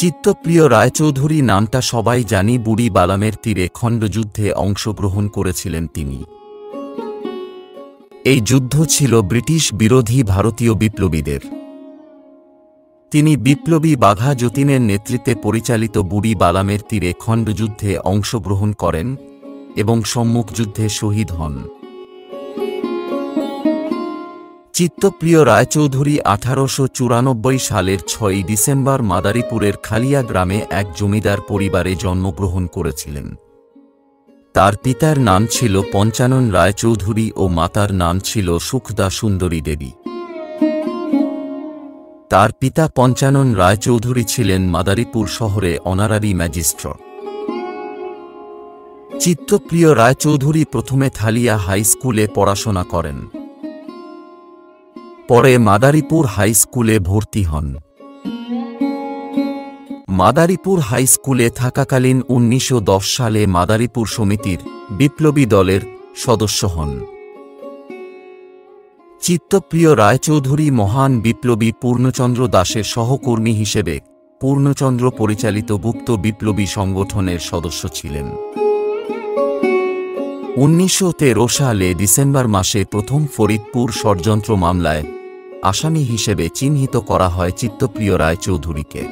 চিত্তপ্রিয় রায়চৌধুরী নামটা সবাই জানি, বুড়ি বালামের তীরে খণ্ডযুদ্ধে অংশগ্রহণ করেছিলেন তিনি। এই যুদ্ধ ছিল ব্রিটিশ বিরোধী ভারতীয় বিপ্লবীদের। তিনি বিপ্লবী বাঘা যতীনের নেতৃত্বে পরিচালিত বুড়ি বালামের তীরে খণ্ডযুদ্ধে অংশগ্রহণ করেন এবং সম্মুখযুদ্ধে শহীদ হন। চিত্তপ্রিয় রায়চৌধুরী আঠারোশো চুরানব্বই সালের ছয়ই ডিসেম্বর মাদারীপুরের খালিয়া গ্রামে এক জমিদার পরিবারে জন্মগ্রহণ করেছিলেন। তার পিতার নাম ছিল পঞ্চানন রায়চৌধুরী ও মাতার নাম ছিল সুখদা সুন্দরী দেবী। তার পিতা পঞ্চানন রায়চৌধুরী ছিলেন মাদারীপুর শহরে অনারারি ম্যাজিস্ট্রেট। চিত্তপ্রিয় রায়চৌধুরী প্রথমে থালিয়া হাই স্কুলে পড়াশোনা করেন। পরে মাদারীপুর হাই স্কুলে ভর্তি হন। মাদারীপুর হাই স্কুলে থাকাকালীন উনিশশো দশ সালে মাদারীপুর সমিতির বিপ্লবী দলের সদস্য হন। চিত্তপ্রিয় রায়চৌধুরী মহান বিপ্লবী পূর্ণচন্দ্র দাসের সহকর্মী হিসেবে পূর্ণচন্দ্র পরিচালিত গুপ্ত বিপ্লবী সংগঠনের সদস্য ছিলেন। উনিশশো তেরো সালে ডিসেম্বর মাসে প্রথম ফরিদপুর ষড়যন্ত্র মামলায় আসামি হিসেবে চিহ্নিত করা হয় চিত্তপ্রিয় রায়চৌধুরীকে।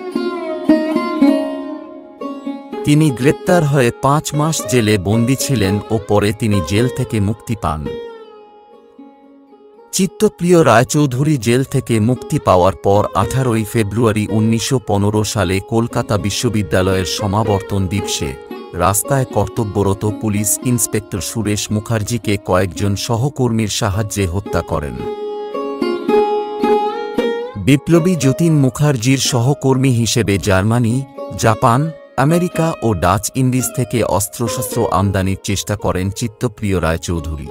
তিনি গ্রেপ্তার হয়ে পাঁচ মাস জেলে বন্দী ছিলেন ও পরে তিনি জেল থেকে মুক্তি পান। চিত্তপ্রিয় রায়চৌধুরী জেল থেকে মুক্তি পাওয়ার পর আঠারোই ফেব্রুয়ারি উনিশশো পনেরো সালে কলকাতা বিশ্ববিদ্যালয়ের সমাবর্তন দিবসে রাস্তায় কর্তব্যরত পুলিশ ইন্সপেক্টর সুরেশ মুখার্জিকে কয়েকজন সহকর্মীর সাহায্যে হত্যা করেন। বিপ্লবী যতীন মুখার্জির সহকর্মী হিসেবে জার্মানি, জাপান, আমেরিকা ও ডাচ ইন্ডিজ থেকে অস্ত্রশস্ত্র আমদানির চেষ্টা করেন চিত্তপ্রিয় রায়চৌধুরী।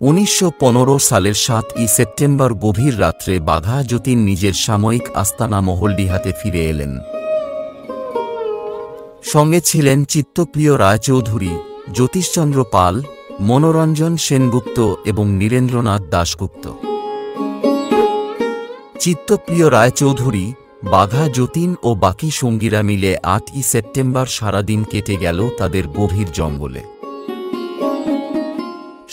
উনিশশো পনেরো সালের সাতই সেপ্টেম্বর গভীর রাত্রে বাঘা যতীন নিজের সাময়িক আস্তানা মহলডিহাতে ফিরে এলেন। সঙ্গে ছিলেন চিত্তপ্রিয় রায়চৌধুরী, জ্যোতিষচন্দ্র পাল, মনোরঞ্জন সেনগুপ্ত এবং নীরেন্দ্রনাথ দাশগুপ্ত। চিত্তপ্রিয় রায়চৌধুরী, বাঘা যতীন ও বাকি সঙ্গীরা মিলে আটই সেপ্টেম্বর সারাদিন কেটে গেল তাদের গভীর জঙ্গলে।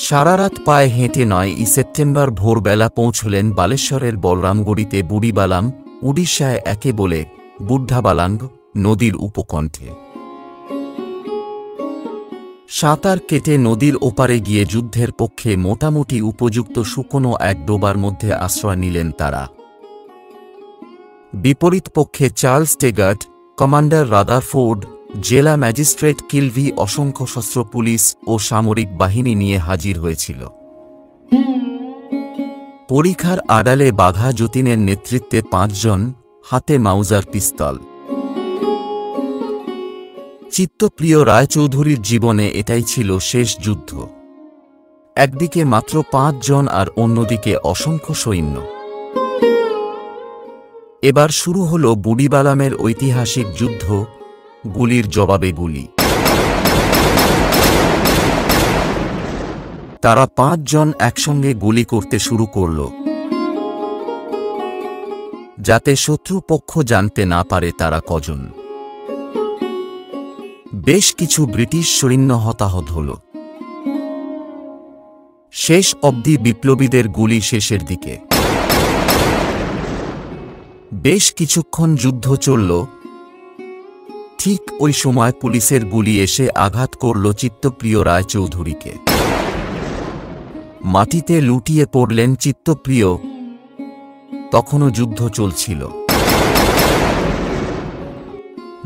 সারারাত পায়ে হেঁটে নয় ই সেপ্টেম্বর ভোরবেলা পৌঁছলেন বালেশ্বরের বলরামগড়িতে বুড়িবালাম, উড়িষ্যায় একে বলে বুদ্ধাবালাঙ্গ নদীর উপকণ্ঠে। সাঁতার কেটে নদীর ওপারে গিয়ে যুদ্ধের পক্ষে মোটামুটি উপযুক্ত শুকনো এক ডোবার মধ্যে আশ্রয় নিলেন তারা। বিপরীত পক্ষে চার্লস টেগার্ট কমান্ডার রাদারফোর্ড জেলা ম্যাজিস্ট্রেট কিলভি অসংখ্য শস্ত্র পুলিশ ও সামরিক বাহিনী নিয়ে হাজির হয়েছিল। পরীক্ষার আড়ালে বাঘা যতীনের নেতৃত্বে পাঁচজন, হাতে মাউজার পিস্তল। চিত্তপ্রিয় রায়চৌধুরীর জীবনে এটাই ছিল শেষ যুদ্ধ। একদিকে মাত্র পাঁচজন আর অন্যদিকে অসংখ্য সৈন্য। এবার শুরু হল বুড়িবালামের ঐতিহাসিক যুদ্ধ, গুলির জবাবে গুলি। তারা পাঁচজন একসঙ্গে গুলি করতে শুরু করল। যাতে শত্রুপক্ষ জানতে না পারে তারা কজন। বেশ কিছু ব্রিটিশ সৈন্য হতাহত হল। শেষ অবধি বিপ্লবীদের গুলি শেষের দিকে। বেশ কিছুক্ষণ যুদ্ধ চলল। ঠিক ওই সময় পুলিশের গুলি এসে আঘাত করল চিত্তপ্রিয় রায়চৌধুরীকে। মাটিতে লুটিয়ে পড়লেন চিত্তপ্রিয়। তখনও যুদ্ধ চলছিল।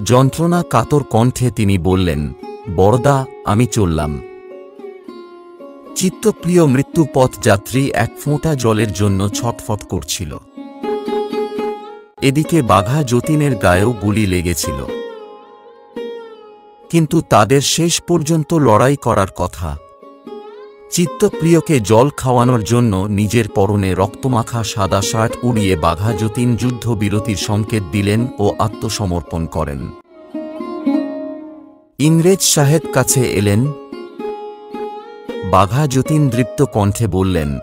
যন্ত্রণা কাতর কণ্ঠে তিনি বললেন, বড়দা, আমি চললাম। চিত্তপ্রিয় মৃত্যুপথ যাত্রী এক ফোঁটা জলের জন্য ছটফট করছিল। এদিকে বাঘা যতীনের গায়েও গুলি লেগেছিল। কিন্তু তাদের শেষ পর্যন্ত লড়াই করার কথা। চিত্তপ্রিয়কে জল খাওয়ানোর জন্য নিজের পরনে রক্তমাখা সাদা শার্ট উড়িয়ে বাঘা যতীন যুদ্ধবিরতির সংকেত দিলেন ও আত্মসমর্পণ করেন। ইংরেজ সাহেব কাছে এলেন। বাঘা যতীন দৃপ্ত কণ্ঠে বললেন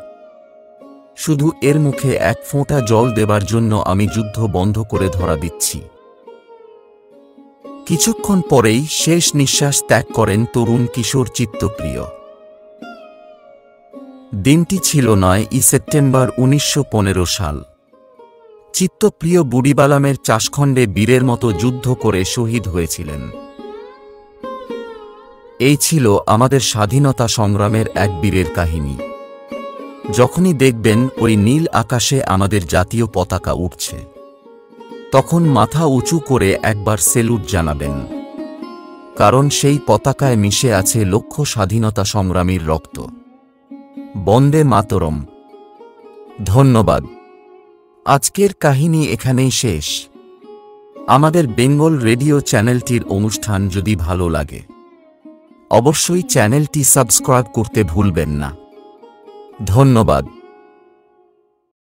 শুধু এর মুখে এক ফোঁটা জল দেবার জন্য আমি যুদ্ধ বন্ধ করে ধরা দিচ্ছি। কিছুক্ষণ পরেই শেষ নিঃশ্বাস ত্যাগ করেন তরুণ কিশোর চিত্তপ্রিয়। দিনটি ছিল নয় ই সেপ্টেম্বর উনিশশো পনেরো সাল। চিত্তপ্রিয় বুড়িবালামের চাষখণ্ডে বীরের মতো যুদ্ধ করে শহীদ হয়েছিলেন। এই ছিল আমাদের স্বাধীনতা সংগ্রামের এক বীরের কাহিনী। যখনই দেখবেন ওই নীল আকাশে আমাদের জাতীয় পতাকা উঠছে, তখন মাথা উঁচু করে একবার সেলুট জানাবেন। কারণ সেই পতাকায় মিশে আছে লক্ষ স্বাধীনতা সংগ্রামীর রক্ত। বন্দে মাতরম। ধন্যবাদ। আজকের কাহিনী এখানেই শেষ। আমাদের বেঙ্গল রেডিও চ্যানেলটির অনুষ্ঠান যদি ভালো লাগে, অবশ্যই চ্যানেলটি সাবস্ক্রাইব করতে ভুলবেন না। ধন্যবাদ।